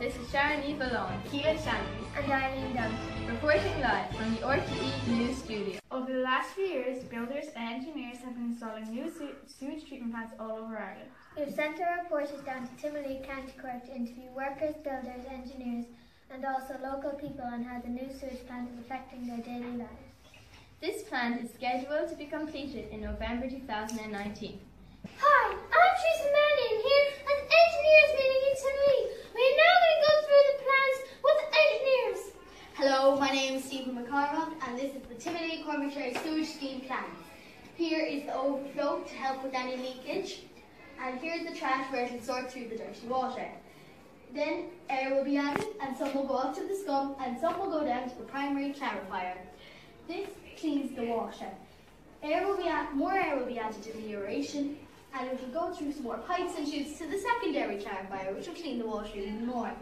this is Sharon Ní Bheoláin, Keelin Shanley, and Eileen Dunne. reporting live from the RTE News Studio. Over the last few years, builders and engineers have been installing new sewage treatment plants all over Ireland. We've sent our reporters down to Timoleague County Cork to interview workers, builders, engineers, and also local people on how the new sewage plant is affecting their daily lives. This plant is scheduled to be completed in November 2019. Hi, I'm Teresa Mannion here at the engineers meeting in Timoleague. We're now going to go through the plans with the engineers. Hello, my name is Stephen McCormack and this is the Timoleague Courtmacsherry Sewage Scheme Plan. Here is the overflow to help with any leakage and here's the trash where it will sort through the dirty water. Then air will be added and some will go up to the scum and some will go down to the primary clarifier. This cleans the water. Air will be add- more air will be added to the aeration and it will go through some more pipes and tubes to the secondary clarifier which will clean the water even more.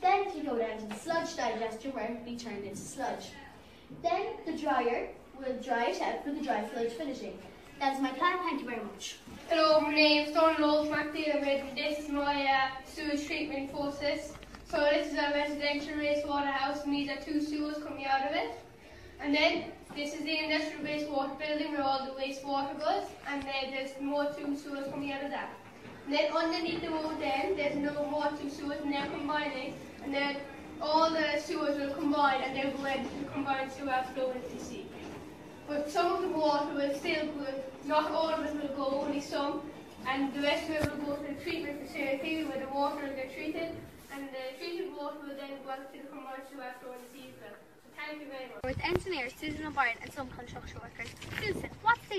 Then it go down to the sludge digester where it will be turned into sludge. Then the dryer will dry it out for the dry sludge finishing. That's my plan, thank you very much. Hello, my name is Don Knowles McDavid and this is my uh, sewage treatment process. So this is a residential wastewater house and these are two sewers coming out of it. And then this is the industrial wastewater building where all the wastewater goes and then there's more two sewers coming out of that. Then underneath the road then there's no more two sewers and they're combining and then all the sewers will combine and they'll go into the combined sewer flow into the sea. But some of the water will still go, not all of it will go, only some, and the rest of it will go to the treatment facility where the water will get treated, and the treated water will then go to the combined sewer flow in the sea. So thank you very much. With engineers Susan O'Brien and some construction workers.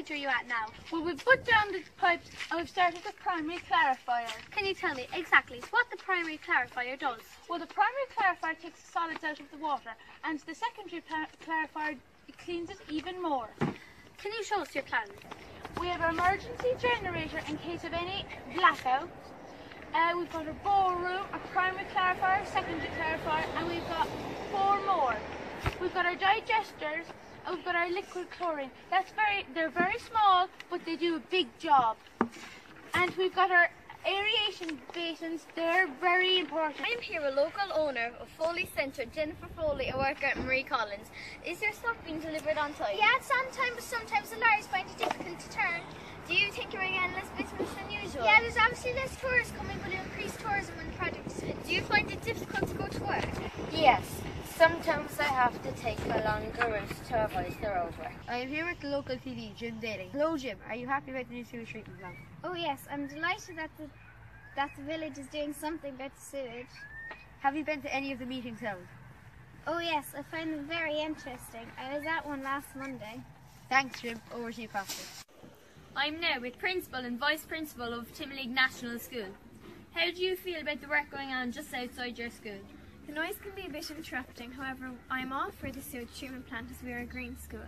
Susan, are you at now? Well, we've put down the pipes and we've started the primary clarifier. Can you tell me exactly what the primary clarifier does? Well, the primary clarifier takes the solids out of the water, and the secondary clarifier cleans it even more. Can you show us your plan? We have an emergency generator in case of any blackout. Uh, we've got a ballroom, a primary clarifier, a secondary clarifier, and we've got four more. We've got our digesters, and we've got our liquid chlorine. That's very, they're very small, but they do a big job. And we've got our aeration basins. They're very important. I'm here with local owner of Foley Centre, Jennifer Foley, a worker at Marie Collins. Is your stock being delivered on time? Yeah, sometimes, sometimes the lorries find it difficult to turn. Do you think you're getting less business than usual? Yeah, there's obviously less tourists coming, but increased tourism when the project is finished. Do you find it difficult to go to work? Yes, sometimes I have to take a longer route to avoid the roadwork. I am here with the local TD, Jim Daly. Hello Jim, are you happy about the new sewage treatment plant? Oh yes, I'm delighted that the that the village is doing something about the sewage. Have you been to any of the meetings held? Oh yes, I find them very interesting. I was at one last Monday. Thanks Jim, over to you Pastor. I'm now with Principal and Vice Principal of Timoleague National School. How do you feel about the work going on just outside your school? The noise can be a bit interrupting, however, I'm all for the sewage treatment plant as we are a green school.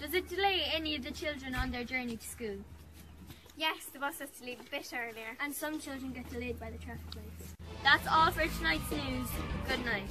Does it delay any of the children on their journey to school? Yes, the bus has to leave a bit earlier. And some children get delayed by the traffic lights. That's all for tonight's news. Good night.